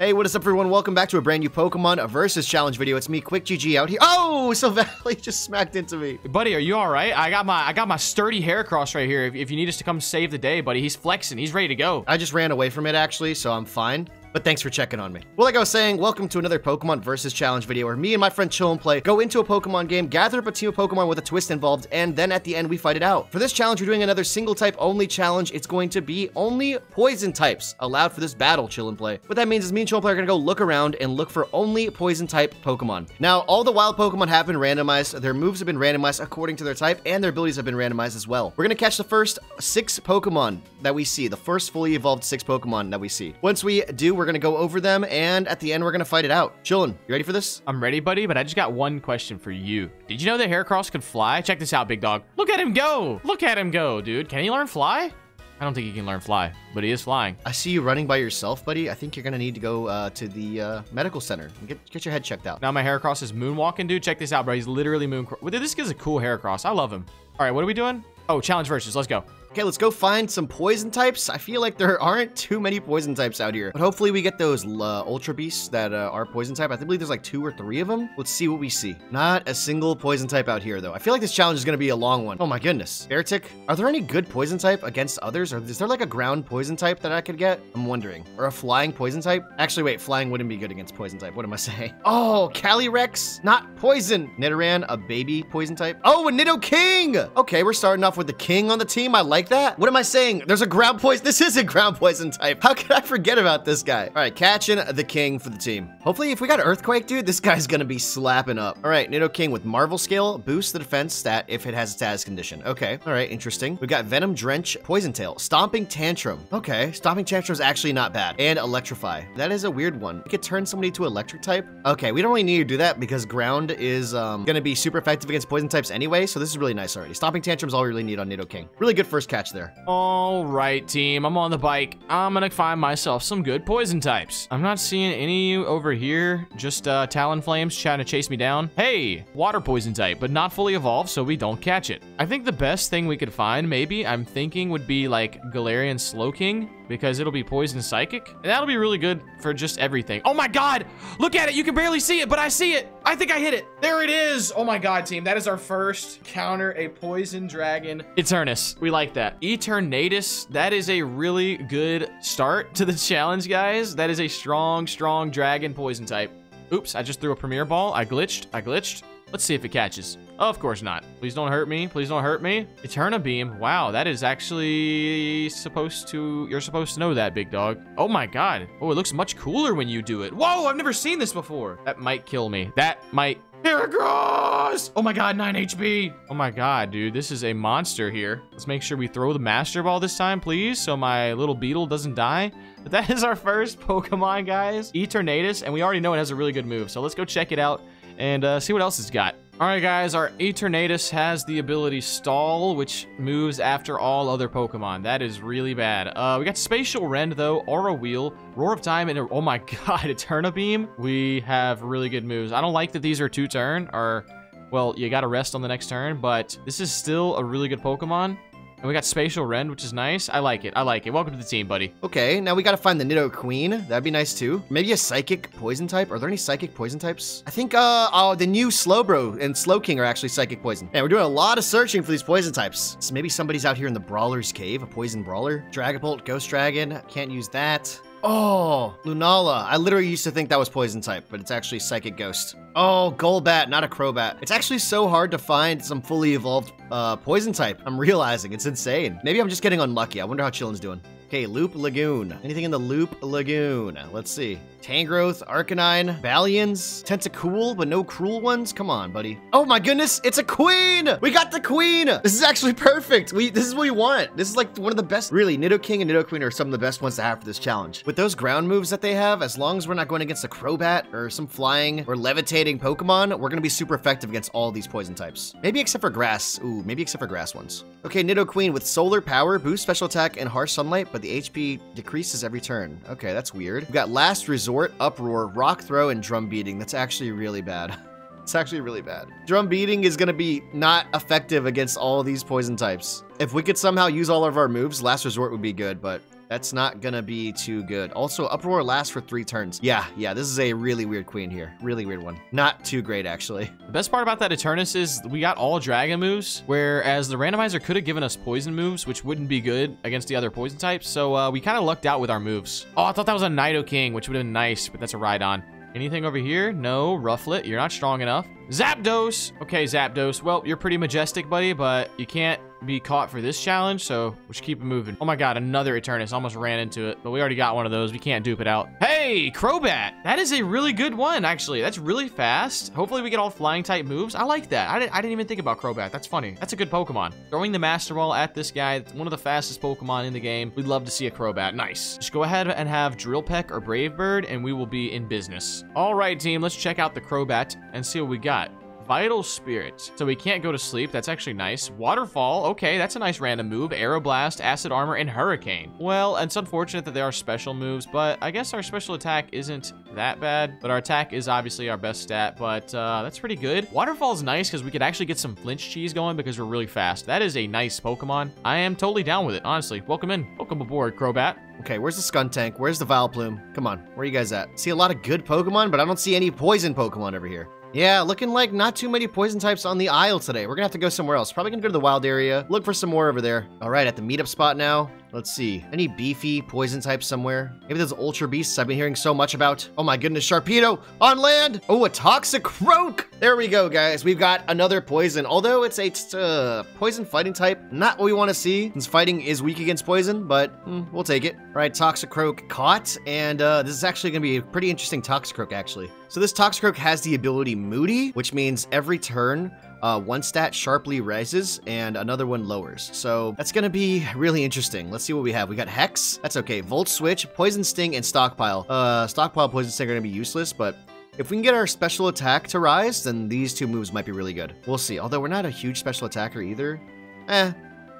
Hey, what is up everyone? Welcome back to a brand new Pokemon versus challenge video. It's me, Quick GG out here. Oh, Silvally just smacked into me. Buddy, are you all right? I got my I got my sturdy Heracross right here. If, if you need us to come save the day, buddy, he's flexing. He's ready to go. I just ran away from it actually, so I'm fine. But thanks for checking on me. Well, like I was saying, welcome to another Pokemon versus challenge video where me and my friend Chill and Play go into a Pokemon game, gather up a team of Pokemon with a twist involved, and then at the end we fight it out. For this challenge, we're doing another single type only challenge. It's going to be only poison types allowed for this battle, Chill and Play. What that means is me and Chill and Play are gonna go look around and look for only poison type Pokemon. Now, all the wild Pokemon have been randomized, their moves have been randomized according to their type, and their abilities have been randomized as well. We're gonna catch the first six Pokemon that we see, the first fully evolved six Pokemon that we see. Once we do, we're gonna go over them and at the end, we're gonna fight it out. Chillin', you ready for this? I'm ready, buddy, but I just got one question for you. Did you know that Heracross could fly? Check this out, big dog. Look at him go. Look at him go, dude. Can he learn fly? I don't think he can learn fly, but he is flying. I see you running by yourself, buddy. I think you're gonna need to go uh, to the uh, medical center and get, get your head checked out. Now my Heracross is moonwalking, dude. Check this out, bro. He's literally moon. This guy's a cool Heracross. I love him. All right, what are we doing? Oh, challenge versus. Let's go. Okay, let's go find some poison types. I feel like there aren't too many poison types out here. But hopefully we get those uh, Ultra Beasts that uh, are poison type. I believe there's like two or three of them. Let's see what we see. Not a single poison type out here, though. I feel like this challenge is going to be a long one. Oh my goodness. Beartic, are there any good poison type against others? Or is there like a ground poison type that I could get? I'm wondering. Or a flying poison type? Actually, wait, flying wouldn't be good against poison type. What am I saying? Oh, Calyrex, not poison. Nidoran, a baby poison type. Oh, a Nidoking! Okay, we're starting off with the king on the team. I like that. What am I saying? There's a ground poison. This is a ground poison type. How could I forget about this guy? All right, catching the king for the team. Hopefully, if we got Earthquake, dude, this guy's gonna be slapping up. All right, Nidoking with Marvel Scale, boosts the defense stat if it has a status condition. Okay, all right, interesting. We got Venom Drench, Poison Tail, Stomping Tantrum. Okay, Stomping Tantrum is actually not bad. And Electrify. That is a weird one. We could turn somebody to electric type. Okay, we don't really need to do that because ground is um, gonna be super effective against poison types anyway, so this is really nice already. Stomping Tantrum is all we really need on Nidoking. Really good first catch there. All right, team. I'm on the bike. I'm gonna find myself some good poison types. I'm not seeing any over here. Just uh, Talonflames trying to chase me down. Hey, water poison type, but not fully evolved, so we don't catch it. I think the best thing we could find, maybe, I'm thinking would be like Galarian Slowking because it'll be poison psychic. And that'll be really good for just everything. Oh my God, look at it. You can barely see it, but I see it. I think I hit it. There it is. Oh my God, team. That is our first counter a poison dragon. Eternus. We like that. Eternatus. That is a really good start to the challenge, guys. That is a strong, strong dragon poison type. Oops, I just threw a premier ball. I glitched. I glitched. Let's see if it catches. Of course not. Please don't hurt me. Please don't hurt me. Eterna Beam. Wow, that is actually supposed to... You're supposed to know that, big dog. Oh my god. Oh, it looks much cooler when you do it. Whoa, I've never seen this before. That might kill me. That might... Heracross! Oh my god, 9 HP. Oh my god, dude. This is a monster here. Let's make sure we throw the Master Ball this time, please, so my little beetle doesn't die. But that is our first Pokemon, guys. Eternatus, and we already know it has a really good move, so let's go check it out and uh, see what else it's got. Alright guys, our Eternatus has the ability Stall, which moves after all other Pokemon. That is really bad. Uh, we got Spatial Rend though, Aura Wheel, Roar of Time, and oh my god, Eterna Beam. We have really good moves. I don't like that these are two turn, or, well, you gotta rest on the next turn, but this is still a really good Pokemon. And we got Spatial Rend, which is nice. I like it. I like it. Welcome to the team, buddy. Okay, now we gotta find the Nidoqueen. That'd be nice too. Maybe a Psychic Poison type. Are there any Psychic Poison types? I think, uh, oh, the new Slowbro and Slowking are actually Psychic Poison. Yeah, we're doing a lot of searching for these Poison types. So maybe somebody's out here in the Brawler's Cave, a Poison Brawler. Dragapult, Ghost Dragon. Can't use that. Oh, Lunala. I literally used to think that was poison type, but it's actually Psychic Ghost. Oh, Golbat, not a Crobat. It's actually so hard to find some fully evolved uh, poison type. I'm realizing it's insane. Maybe I'm just getting unlucky. I wonder how Chillin's doing. Okay, Loop Lagoon. Anything in the Loop Lagoon? Let's see. Tangrowth, Arcanine, Valians, Tentacool, but no cruel ones? Come on, buddy. Oh my goodness, it's a queen! We got the queen! This is actually perfect. We This is what we want. This is like one of the best. Really, Nidoking and Nidoqueen are some of the best ones to have for this challenge. With those ground moves that they have, as long as we're not going against a Crobat or some flying or levitating Pokemon, we're gonna be super effective against all these poison types. Maybe except for grass. Ooh, maybe except for grass ones. Okay, Nidoqueen with solar power, boost special attack, and harsh sunlight, but the HP decreases every turn. Okay, that's weird. We've got last resort, uproar, rock throw, and drum beating. That's actually really bad. It's actually really bad. Drum beating is gonna be not effective against all these poison types. If we could somehow use all of our moves, last resort would be good, but That's not gonna be too good. Also, Uproar lasts for three turns. Yeah, yeah, this is a really weird queen here. Really weird one. Not too great, actually. The best part about that Eternus is we got all dragon moves, whereas the randomizer could have given us poison moves, which wouldn't be good against the other poison types. So uh, we kind of lucked out with our moves. Oh, I thought that was a Nidoking, which would have been nice, but that's a Rhydon. Anything over here? No, Rufflet, you're not strong enough. Zapdos! Okay, Zapdos. Well, you're pretty majestic, buddy, but you can't be caught for this challenge, so we should keep it moving. Oh my god, another Eternus. Almost ran into it, but we already got one of those. We can't dupe it out. Hey, Crobat! That is a really good one, actually. That's really fast. Hopefully we get all flying type moves. I like that. I didn't, I didn't even think about Crobat. That's funny. That's a good Pokemon. Throwing the Master Ball at this guy, one of the fastest Pokemon in the game. We'd love to see a Crobat. Nice. Just go ahead and have Drill Peck or Brave Bird, and we will be in business. All right, team. Let's check out the Crobat and see what we got. Vital Spirit. So we can't go to sleep. That's actually nice. Waterfall. Okay, that's a nice random move. Aeroblast, Acid Armor, and Hurricane. Well, it's unfortunate that there are special moves, but I guess our special attack isn't that bad. But our attack is obviously our best stat, but uh, that's pretty good. Waterfall is nice because we could actually get some flinch cheese going because we're really fast. That is a nice Pokemon. I am totally down with it, honestly. Welcome in. Welcome aboard, Crobat. Okay, where's the Skuntank? Where's the Vileplume? Come on, where are you guys at? See a lot of good Pokemon, but I don't see any poison Pokemon over here. Yeah, looking like not too many poison types on the aisle today. We're gonna have to go somewhere else. Probably gonna go to the wild area, look for some more over there. All right, at the meetup spot now. Let's see. Any beefy poison types somewhere? Maybe those ultra beasts I've been hearing so much about. Oh my goodness, Sharpedo on land. Oh, a Toxicroak. There we go, guys. We've got another poison. Although it's a uh, poison fighting type, not what we want to see since fighting is weak against poison, but mm, we'll take it. All right, Toxicroak caught, and uh, this is actually going to be a pretty interesting Toxicroak, actually. So this Toxicroak has the ability Moody, which means every turn uh, one stat sharply rises and another one lowers. So that's gonna be really interesting. Let's see what we have. We got Hex. That's okay. Volt Switch, Poison Sting, and Stockpile. Uh, Stockpile, Poison Sting are gonna be useless, but if we can get our special attack to rise, then these two moves might be really good. We'll see. Although we're not a huge special attacker either. Eh,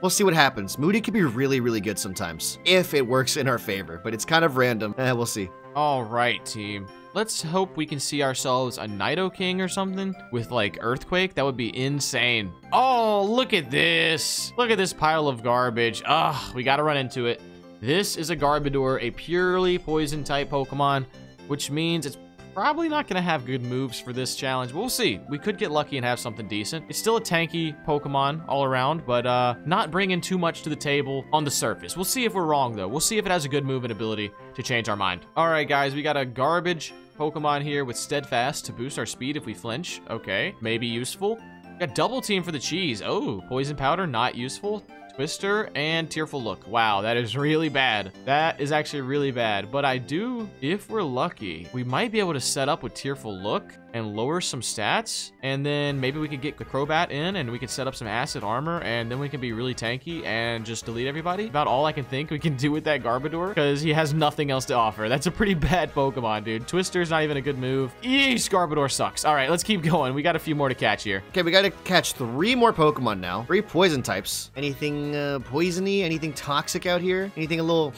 We'll see what happens. Moody could be really, really good sometimes, if it works in our favor, but it's kind of random. Eh, we'll see. All right, team. Let's hope we can see ourselves a Nidoking or something with like Earthquake. That would be insane. Oh, look at this. Look at this pile of garbage. Ugh, we gotta run into it. This is a Garbodor, a purely poison type Pokemon, which means it's probably not going to have good moves for this challenge. We'll see. We could get lucky and have something decent. It's still a tanky Pokemon all around, but uh, not bringing too much to the table on the surface. We'll see if we're wrong, though. We'll see if it has a good move and ability to change our mind. All right, guys, we got a garbage Pokemon here with Steadfast to boost our speed if we flinch. Okay, maybe useful. Got double team for the cheese. Oh, poison powder, not useful. Twister, and Tearful Look. Wow, that is really bad. That is actually really bad. But I do, if we're lucky, we might be able to set up with Tearful Look and lower some stats. And then maybe we could get the Crobat in and we could set up some acid armor and then we can be really tanky and just delete everybody. About all I can think we can do with that Garbodor because he has nothing else to offer. That's a pretty bad Pokemon, dude. Twister's not even a good move. Yeesh, Garbodor sucks. All right, let's keep going. We got a few more to catch here. Okay, we got to catch three more Pokemon now. Three poison types. Anything uh, poisony? Anything toxic out here? Anything a little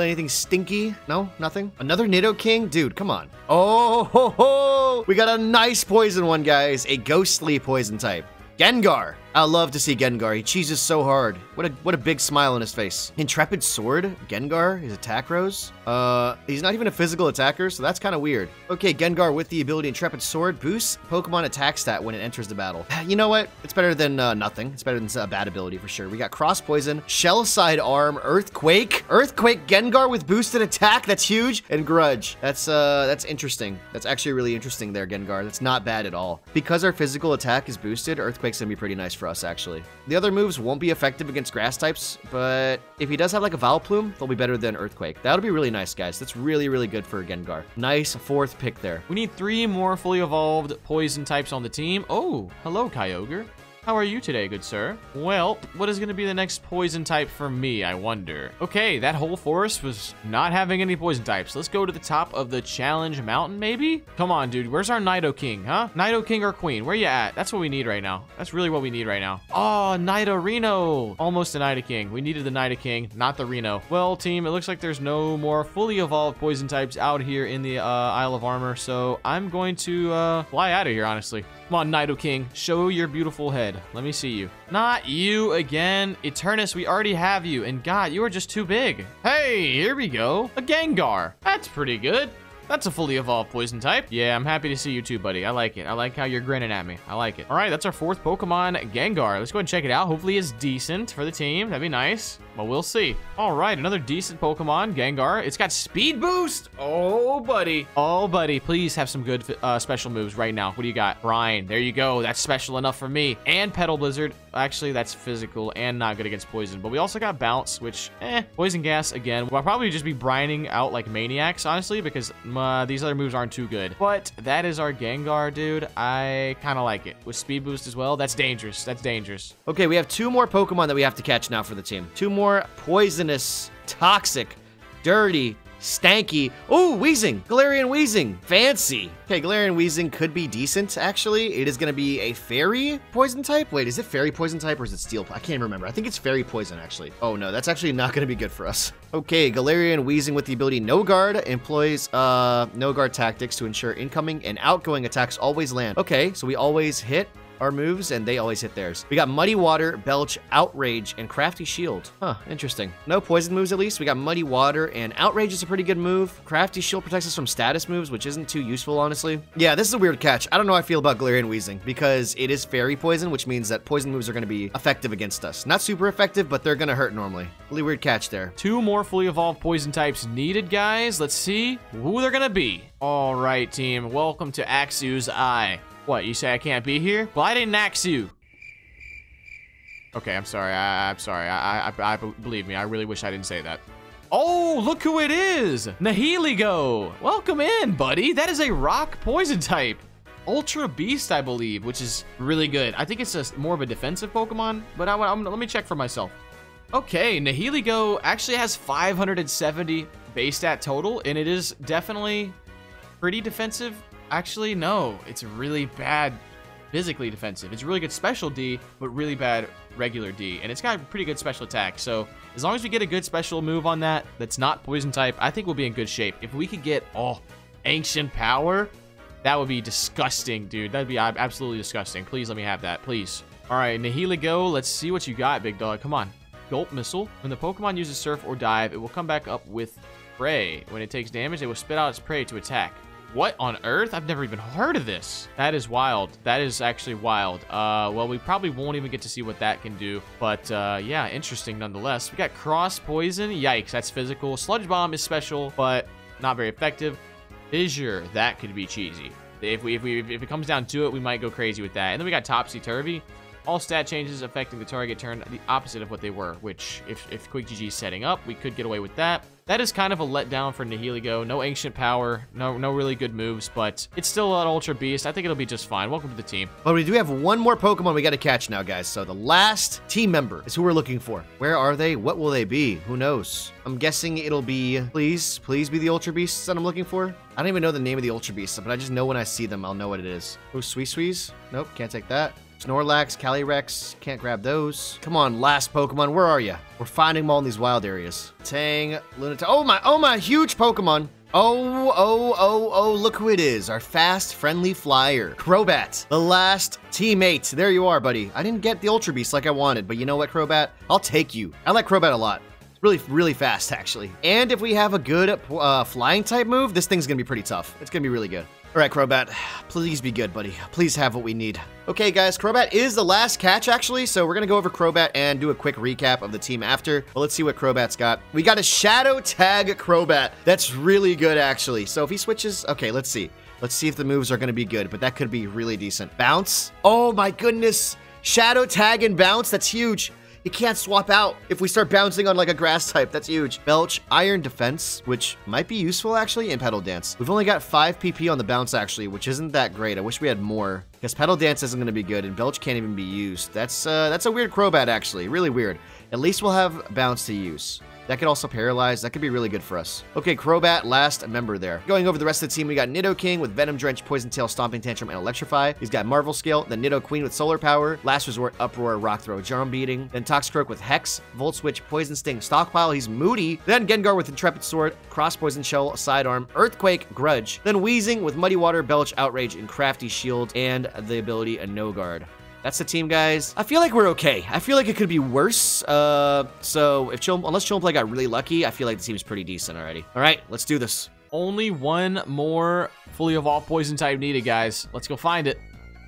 Anything stinky? No, nothing. Another Nidoking? Dude, come on. Oh, ho, ho. we got a nice poison one, guys. A ghostly poison type. Gengar. I love to see Gengar. He cheeses so hard. What a what a big smile on his face. Intrepid Sword, Gengar, his attack rose. Uh, he's not even a physical attacker, so that's kind of weird. Okay, Gengar with the ability Intrepid Sword boosts Pokemon attack stat when it enters the battle. You know what? It's better than uh, nothing. It's better than a bad ability for sure. We got Cross Poison, Shell Side Arm, Earthquake, Earthquake Gengar with boosted attack. That's huge. And Grudge. That's uh that's interesting. That's actually really interesting there, Gengar. That's not bad at all. Because our physical attack is boosted, Earthquake's gonna be pretty nice for us, actually. The other moves won't be effective against grass types, but if he does have like a Vileplume, they'll be better than Earthquake. That'll be really nice, guys. That's really, really good for Gengar. Nice fourth pick there. We need three more fully evolved poison types on the team. Oh, hello, Kyogre. How are you today, good sir? Well, what is going to be the next poison type for me, I wonder? Okay, that whole forest was not having any poison types. Let's go to the top of the challenge mountain, maybe? Come on, dude. Where's our Nidoking, huh? Nidoking or Queen? Where you at? That's what we need right now. That's really what we need right now. Oh, Nidorino. Almost a Nidoking. We needed the Nidoking, not the Reno. Well, team, it looks like there's no more fully evolved poison types out here in the uh, Isle of Armor, so I'm going to uh, fly out of here, honestly. Come on, Nidoking. Show your beautiful head. Let me see you. Not you again. Eternus, we already have you. And God, you are just too big. Hey, here we go. A Gengar. That's pretty good. That's a fully evolved poison type. Yeah, I'm happy to see you too, buddy. I like it. I like how you're grinning at me. I like it. All right, that's our fourth Pokemon, Gengar. Let's go and check it out. Hopefully it's decent for the team. That'd be nice. But we'll see. All right, another decent Pokemon, Gengar. It's got speed boost. Oh, buddy. Oh, buddy. Please have some good uh, special moves right now. What do you got? Brine. There you go. That's special enough for me. And Petal Blizzard. Actually, that's physical and not good against poison. But we also got Bounce, which, eh. Poison Gas, again. We'll probably just be brining out like maniacs, honestly, because uh, these other moves aren't too good. But that is our Gengar, dude. I kind of like it. With Speed Boost as well, that's dangerous. That's dangerous. Okay, we have two more Pokemon that we have to catch now for the team. Two more poisonous, toxic, dirty, stanky. Ooh, Weezing. Galarian Weezing. Fancy. Okay, Galarian Weezing could be decent, actually. It is going to be a fairy poison type. Wait, is it fairy poison type or is it steel? I can't remember. I think it's fairy poison, actually. Oh, no, that's actually not going to be good for us. Okay, Galarian Weezing with the ability No Guard employs uh, No Guard tactics to ensure incoming and outgoing attacks always land. Okay, so we always hit our moves, and they always hit theirs. We got Muddy Water, Belch, Outrage, and Crafty Shield. Huh, interesting. No poison moves at least. We got Muddy Water, and Outrage is a pretty good move. Crafty Shield protects us from status moves, which isn't too useful, honestly. Yeah, this is a weird catch. I don't know how I feel about Galarian Weezing, because it is Fairy Poison, which means that poison moves are going to be effective against us. Not super effective, but they're going to hurt normally. Really weird catch there. Two more fully evolved poison types needed, guys. Let's see who they're going to be. All right, team. Welcome to Axew's Eye. What, you say I can't be here? Well, I didn't ax you. Okay, I'm sorry. I, am sorry. I, I, I, believe me. I really wish I didn't say that. Oh, look who it is! Nihilego! Welcome in, buddy. That is a rock poison type. Ultra Beast, I believe, which is really good. I think it's a, more of a defensive Pokemon, but I, I'm, let me check for myself. Okay, Nihilego actually has 570 base stat total, and it is definitely pretty defensive Actually, no. It's really bad physically defensive. It's really good special D, but really bad regular D. And it's got a pretty good special attack. So as long as we get a good special move on that that's not poison type, I think we'll be in good shape. If we could get, oh, ancient power, that would be disgusting, dude. That'd be absolutely disgusting. Please let me have that, please. All right, Nihilego, let's see what you got, big dog. Come on. Gulp Missile. When the Pokemon uses Surf or Dive, it will come back up with prey. When it takes damage, it will spit out its prey to attack. What on earth? I've never even heard of this. That is wild. That is actually wild. Uh, well, we probably won't even get to see what that can do. But uh, yeah, interesting nonetheless. We got Cross Poison. Yikes, that's physical. Sludge Bomb is special, but not very effective. Fissure, that could be cheesy. If we, if we if it comes down to it, we might go crazy with that. And then we got Topsy Turvy. All stat changes affecting the target turn the opposite of what they were, which if, if Quick GG is setting up, we could get away with that. That is kind of a letdown for Nihilego. No Ancient Power, no no really good moves, but it's still an Ultra Beast. I think it'll be just fine. Welcome to the team. But we do have one more Pokemon we got to catch now, guys. So the last team member is who we're looking for. Where are they? What will they be? Who knows? I'm guessing it'll be, please, please be the Ultra Beasts that I'm looking for. I don't even know the name of the Ultra Beasts, but I just know when I see them, I'll know what it is. Oh, Suisuis? Nope, can't take that. Snorlax, Calyrex, can't grab those. Come on, last Pokemon, where are you? We're finding them all in these wild areas. Tang, Lunatone. Oh my, oh my, huge Pokemon. Oh, oh, oh, oh, look who it is. Our fast, friendly flyer. Crobat, the last teammate. There you are, buddy. I didn't get the Ultra Beast like I wanted, but you know what, Crobat? I'll take you. I like Crobat a lot. It's really, really fast, actually. And if we have a good uh, flying type move, this thing's gonna be pretty tough. It's gonna be really good. All right, Crobat, please be good, buddy. Please have what we need. Okay, guys, Crobat is the last catch, actually, so we're gonna go over Crobat and do a quick recap of the team after. But let's see what Crobat's got. We got a Shadow Tag Crobat. That's really good, actually. So if he switches, okay, let's see. Let's see if the moves are gonna be good, but that could be really decent. Bounce. Oh my goodness. Shadow Tag and Bounce, that's huge. He can't swap out if we start bouncing on like a grass type. That's huge. Belch, Iron Defense, which might be useful actually in Petal Dance. We've only got 5 PP on the bounce actually, which isn't that great. I wish we had more because Petal Dance isn't going to be good and Belch can't even be used. That's uh, that's a weird Crobat actually, really weird. At least we'll have bounce to use. That could also paralyze. That could be really good for us. Okay, Crobat, last member there. Going over the rest of the team, we got Nidoking with Venom Drench, Poison Tail, Stomping Tantrum, and Electrify. He's got Marvel Scale, the Nidoqueen with Solar Power, Last Resort, Uproar, Rock Throw, Charm Beating, then Toxicroak with Hex, Volt Switch, Poison Sting, Stockpile, he's Moody, then Gengar with Intrepid Sword, Cross Poison Shell, Sidearm, Earthquake, Grudge, then Weezing with Muddy Water, Belch, Outrage, and Crafty Shield, and the ability a No Guard. That's the team, guys. I feel like we're okay. I feel like it could be worse. Uh, so if Chill, unless Chill Play got really lucky, I feel like the team's pretty decent already. All right, let's do this. Only one more fully evolved poison type needed, guys. Let's go find it.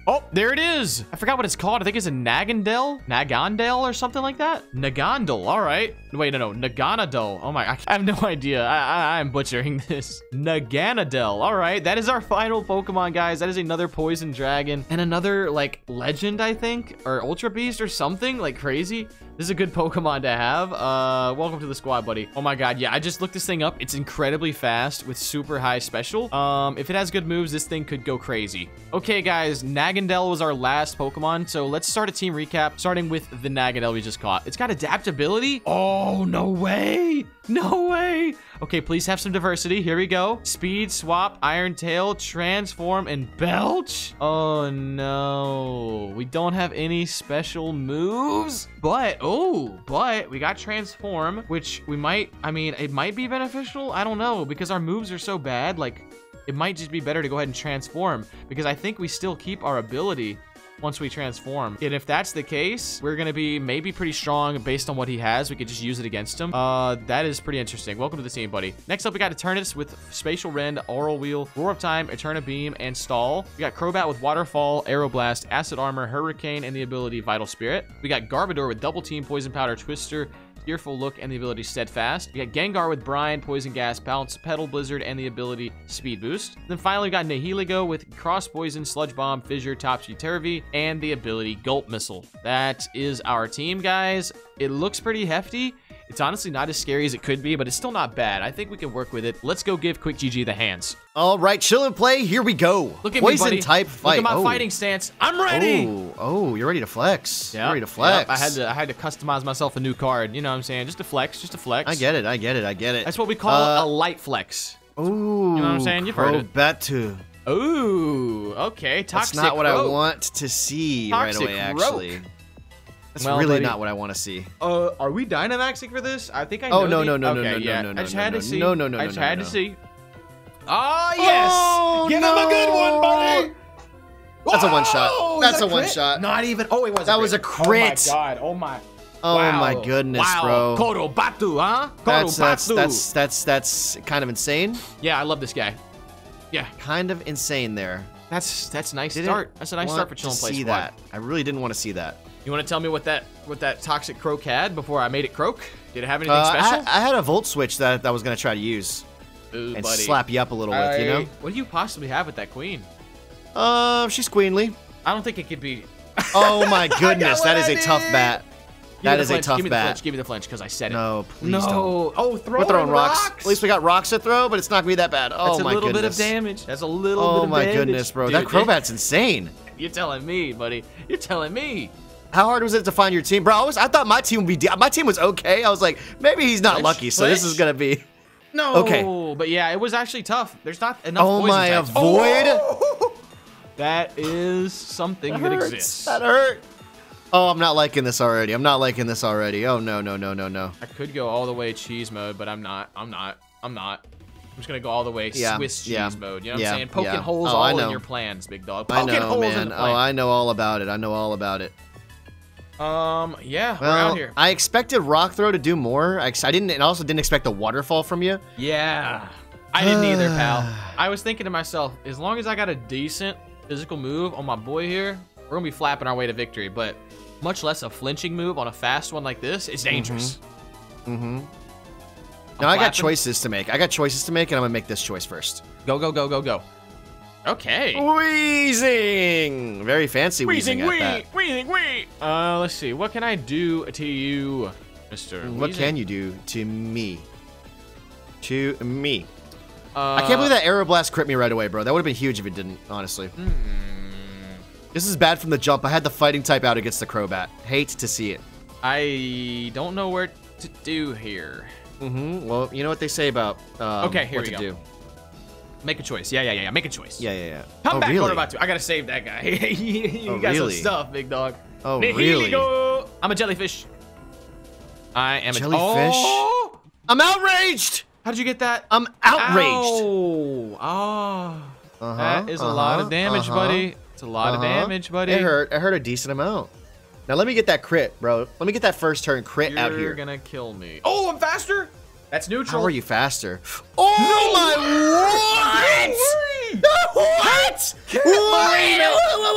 Oh, there it is. I forgot what it's called. I think it's a Nagandel? Nagandel or something like that? Nagandel. All right. Wait, no, no. Naganadel. Oh my, I have no idea. I, I, I'm butchering this. Naganadel. All right. That is our final Pokemon, guys. That is another poison dragon and another like legend, I think, or ultra beast or something like crazy. This is a good Pokemon to have. Uh, welcome to the squad, buddy. Oh my god, yeah, I just looked this thing up. It's incredibly fast with super high special. Um, if it has good moves, this thing could go crazy. Okay, guys, Nagandel was our last Pokemon, so let's start a team recap, starting with the Nagandel we just caught. It's got adaptability. Oh, no way. No way. Okay, please have some diversity. Here we go. Speed, Swap, Iron Tail, Transform, and Belch. Oh, no. We don't have any special moves, but, oh, but we got Transform, which we might, I mean, it might be beneficial. I don't know, because our moves are so bad. Like, it might just be better to go ahead and transform, because I think we still keep our ability once we transform. And if that's the case, we're going to be maybe pretty strong based on what he has. We could just use it against him. Uh, that is pretty interesting. Welcome to the team, buddy. Next up, we got Eternatus with Spatial Rend, Aura Wheel, Roar of Time, Eterna Beam, and Stall. We got Crobat with Waterfall, Aeroblast, Acid Armor, Hurricane, and the ability Vital Spirit. We got Garbodor with Double Team, Poison Powder, Twister, Fearful Look, and the ability Steadfast. We got Gengar with Brine, Poison Gas, Bounce, Petal Blizzard, and the ability Speed Boost. Then finally, we got Nihilego with Cross Poison, Sludge Bomb, Fissure, Topsy Turvy, and the ability Gulp Missile. That is our team, guys. It looks pretty hefty. It's honestly not as scary as it could be, but it's still not bad. I think we can work with it. Let's go give Quick GG the hands. All right, chill and play. Here we go. Look at Poison me, buddy. type fight. Look at my oh. fighting stance. I'm ready. Oh, oh, you're ready to flex. You're ready to flex. yep. I had to I had to customize myself a new card. You know what I'm saying? Just a flex, just a flex. I get it. I get it. I get it. That's what we call Uh, a light flex. Ooh. You know what I'm saying? You've heard it. Crobat. Ooh, okay. Toxic That's not what I want to see Toxic right away, Rogue. actually. That's Well, really buddy. not what I want to see. Uh, are we Dynamaxing for this? I think I know. Oh, no, no, no, no, okay, no, no, yeah. no, no, I just no, had no, to see. no, no, no, I just no, had no. to see. Ah, yes. Oh, Give him a good one, buddy. That's a one shot. Whoa, That's that a one shot. Not even. Oh, it was. That was a crit. Oh my god. Oh my. Oh wow. my goodness, wow. bro. Korobatu, huh? That's, that's, that's, that's, that's kind of insane. Yeah, I love this guy. Yeah, Kind of insane there. that's that's a nice Didn't start. That's a nice start for to Chillin' Play see Squad. that. I really didn't want to see that. You want to tell me what that what that Toxicroak had before I made it croak? Did it have anything Uh, special? I, I had a volt switch that, that I was going to try to use Ooh, and buddy. slap you up a little with, you know? What do you possibly have with that queen? Uh, she's queenly. I don't think it could be. Oh my goodness, that is I a tough bat. Give That the a tough give me bat. The flinch, give me the flinch because I said it. No, please no. don't. Oh, throwing, We're throwing rocks. rocks. At least we got rocks to throw, but it's not gonna be that bad. Oh That's a my little goodness. bit of damage. That's a little bit Oh my goodness, bro. Dude, that Crobat's insane. You're telling me, buddy. You're telling me. How hard was it to find your team, bro? I, was, I thought my team would be. de- My team was okay. I was like, maybe he's not Flinch, lucky, so this is gonna be. No. Okay. But yeah, it was actually tough. There's not enough Oh my, types. avoid. Oh! That is something that, hurts. exists. That hurt. Oh, I'm not liking this already. I'm not liking this already. Oh no, no, no, no, no. I could go all the way cheese mode, but I'm not. I'm not. I'm not. I'm just gonna go all the way Yeah, Swiss cheese yeah, mode. You know what yeah, I'm saying? Poking yeah. holes Oh, I all in your plans, big dog. I Poking know, holes in man. the Oh. I know all about it. I know all about it. Um, yeah, we're Well, out here. I expected rock throw to do more. I, I didn't, and also didn't expect a waterfall from you. Yeah. I didn't either, pal. I was thinking to myself, as long as I got a decent physical move on my boy here, we're gonna be flapping our way to victory. But much less a flinching move on a fast one like this is dangerous. Mm-hmm. Now I got choices to make. I got choices to make, and I'm gonna make this choice first. Go, go, go, go, go. Okay. Weezing, very fancy Weezing, at that. wheezing, wee. Uh, let's see. What can I do to you, Mister? What can you do to me? To me. Uh, I can't believe that Aeroblast crit me right away, bro. That would have been huge if it didn't, honestly. Hmm. This is bad from the jump. I had the fighting type out against the Crobat. Hate to see it. I don't know where to do here. Mm-hmm. Well, you know what they say about um, Okay, here what we to go. do. Make a choice. Yeah, yeah, yeah, yeah. Make a choice. Yeah, yeah, yeah. Come oh, back, really? Two. I gotta save that guy. you Oh, got really? some stuff, big dog. Oh, Here really? I'm a jellyfish. I am Jellyfish? a oh! I'm outraged! How did you get that? I'm outraged! Ow. Oh, Uh-huh, that is a lot uh-huh, of damage, uh-huh. buddy. It's a lot of Uh-huh. damage, buddy. It hurt. It hurt a decent amount. Now let me get that crit, bro. Let me get that first turn crit You're out here. You're gonna kill me. Oh, I'm faster. That's neutral. How are you faster? Oh my what? What?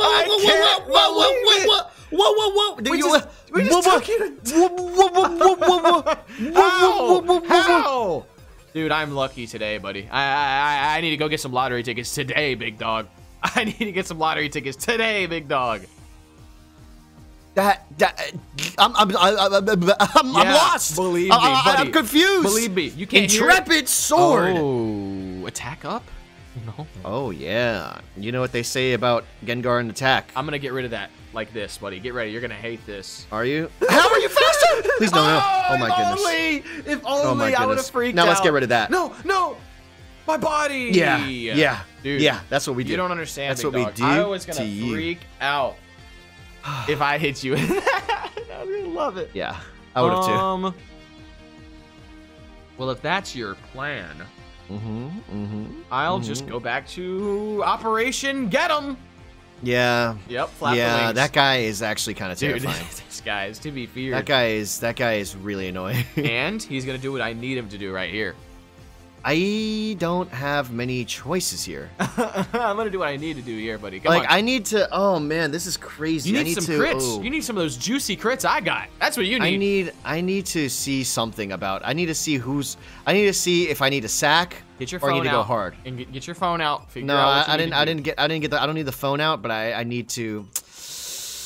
Whoa, can't whoa, whoa, whoa, whoa. We You- just- we just whoa, whoa, took it. whoa, whoa, whoa, whoa, whoa, whoa, whoa, whoa, whoa, whoa, whoa. How? Dude, I'm lucky today, buddy. I, I I I need to go get some lottery tickets today, big dog. I need to get some lottery tickets today, big dog. That, that, I'm, I'm, I'm, I'm, I'm, I'm Yeah, lost. believe me, I, buddy. I'm confused. Believe me, you can't hear it. Intrepid sword. Oh, attack up? No. Oh yeah. You know what they say about Gengar and attack? I'm gonna get rid of that like this, buddy. Get ready. You're gonna hate this. Are you? How are you faster? Please no, no. Ah, oh my if goodness. Only, if only Oh my I would have goodness. freaked Now let's get rid of that. No, no, my body. Yeah, yeah, dude. yeah. That's what we do. You don't understand. That's big what we do I was gonna to you. freak out if I hit you. I would love it. Yeah, I would have too. Um. Well, if that's your plan, Mm-hmm. Mm-hmm. I'll just go back to Operation Get 'em. Yeah. Yep, flap yeah. wings. That guy is actually kind of dude. terrifying. this guy is to be feared. that guy is. That guy is really annoying. and he's gonna do what I need him to do right here. I don't have many choices here. I'm gonna do what I need to do here, buddy. Come like on. I need to. Oh man, this is crazy. you I need, need some to, crits. oh. You need some of those juicy crits I got. That's what you need. I need I need to see something about. I need to see who's. I need to see if I need a sack get your or phone I need to go hard. and get, get your phone out. Figure No, out I, I need didn't. I didn't get. I didn't get the. I don't need the phone out, but I. I need to.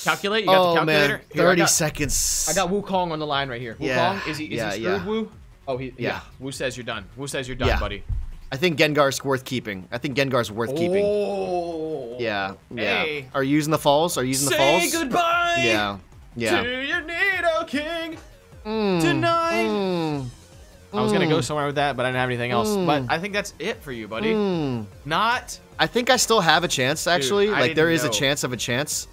calculate. You got oh the calculator. man, Here, I thirty got- seconds. I got Wukong on the line right here. Wukong, Yeah, is he is yeah, he screwed, yeah. Wu? Oh, he yeah. Yeah. Wu says you're done. Wu says you're done, Yeah. buddy. I think Gengar's worth keeping. I think Gengar's worth keeping. Oh. Yeah, yeah. Hey. Are you using the falls? Are you using the falls? Say goodbye. Yeah, yeah. To your Nidoking Mm, tonight. mm, I was gonna go mm, somewhere with that, but I didn't have anything else. Mm. But I think that's it for you, buddy. mm. Not. I think I still have a chance. Actually, I like there is a chance of a chance.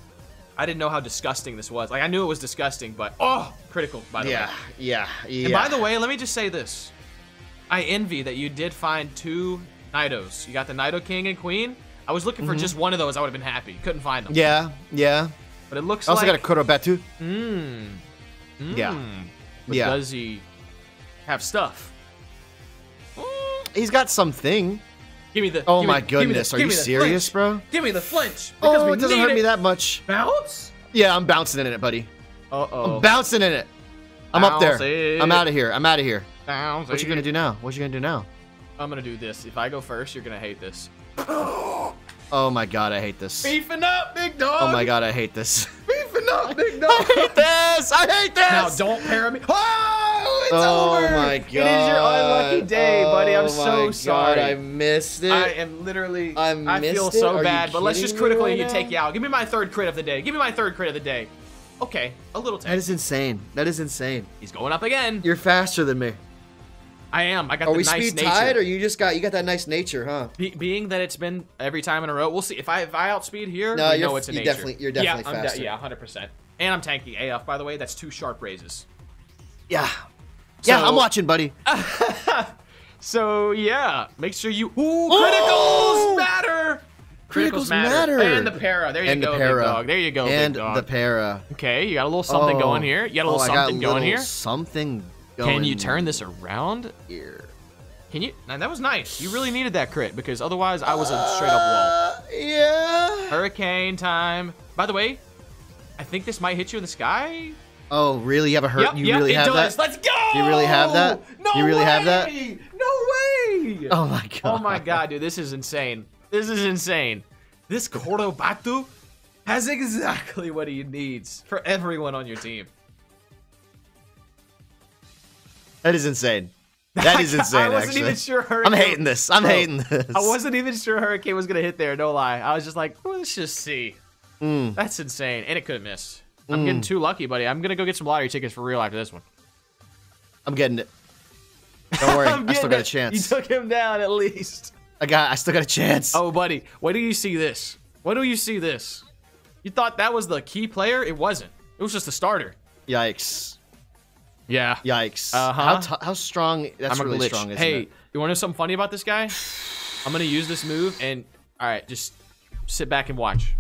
I didn't know how disgusting this was. Like I knew it was disgusting, but oh, critical by the Yeah, way. yeah, yeah. And by the way, let me just say this: I envy that you did find two Nidos. You got the Nidoking and Queen. I was looking for mm-hmm. just one of those. I would have been happy. Couldn't find them. Yeah, yeah. But it looks I also like. got a Kurobatu. Mmm. Yeah. Hmm. But Yeah. does he have stuff? He's got something. Give me the. Oh give me- my give me the- goodness, are give you me serious, flinch. bro? Give me the flinch. Oh, it doesn't hurt it. me that much. Bounce. Yeah, I'm bouncing in it, buddy. Uh oh. I'm bouncing in it. I'm up there. Bouncy. I'm out of here. I'm out of here. Bounce. What you gonna do now? What you gonna do now? I'm gonna do this. If I go first, you're gonna hate this. Oh my god, I hate this. Beefing up, big dog. Oh my god, I hate this. Beefing up, big dog. I hate this. I hate this. now don't pair me. Oh, it's Oh over. Oh my god. It is your unlucky day, buddy. I'm Oh so God, sorry. I missed it. I am literally. I I feel missed it? so Are bad, but let's just critically right you take you out. Give me my third crit of the day. Give me my third crit of the day. Okay, a little that tank. is insane. That is insane. He's going up again. You're faster than me. I am. I got Are the we speed tied, or you just got you got that nice nature, huh? Be- being that it's been every time in a row, we'll see. If I if I outspeed here, No, you're know it's a you nature. definitely- you're definitely yeah, faster. yeah, hundred percent. And I'm tanky AF, by the way. That's two sharp raises. Yeah. Yeah, I'm watching, buddy. So yeah, make sure you. Ooh, Oh! criticals matter. Criticals matter. And the para. There you and go, the para. big dog. There you go, And big dog. the para. okay, you got a little something Oh. going here. You got a little oh, something going little here. Something going Can you turn this around? here? Can you? Now, that was nice. You really needed that crit because otherwise I was a straight up wall. Uh, yeah. Hurricane time. By the way, I think this might hit you in the sky. Oh, really? You have a hurt? Yep, you yep, really have does. that? Let's go! You really have that? No You really way! have that? No way! Oh my god. Oh my god, dude, this is insane. This is insane. This Korobatu has exactly what he needs for everyone on your team. That is insane. That is insane. I wasn't actually. even sure Hurricane. I'm hating this. I'm Bro, hating this. I wasn't even sure Hurricane was gonna hit there. No lie. I was just like, well, let's just see. Mm. That's insane, and it could have missed. I'm getting too lucky, buddy. I'm gonna go get some lottery tickets for real after this one. I'm getting it. Don't worry. I'm still got a chance. You took him down at least. I got. I still got a chance. Oh, buddy, why do you see this? Why do you see this? You thought that was the key player? It wasn't. It was just the starter. Yikes. Yeah. Yikes. Uh-huh. How, how strong? That's really glitch. strong, hey, it? you want to know something funny about this guy? I'm gonna use this move and all right, just sit back and watch.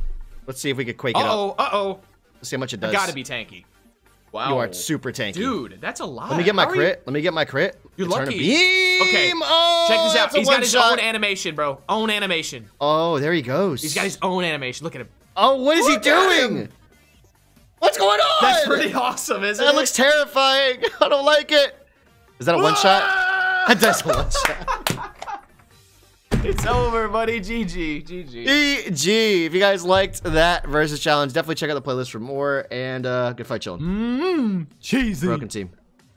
Let's see if we could quake it up. Uh-oh, uh-oh. Let's see how much it does. gotta be tanky. Wow. You are super tanky. Dude, that's a lot. Let me get my How crit. Let me get my crit. You're Return a lucky. Beam. Okay, Oh, Check this out. He's got his one-shot. own animation, bro. Own animation. Oh, there he goes. He's got his own animation. Look at him. Oh, what is Look he doing? What's going on? That's pretty awesome, isn't it? That it? looks terrifying. I don't like it. Is that a one shot? Ah! That does a one shot. It's over, buddy. GG. GG. EG. If you guys liked that versus challenge, definitely check out the playlist for more. And uh, good fight, chillin'. Mmm. Cheesy. Broken team.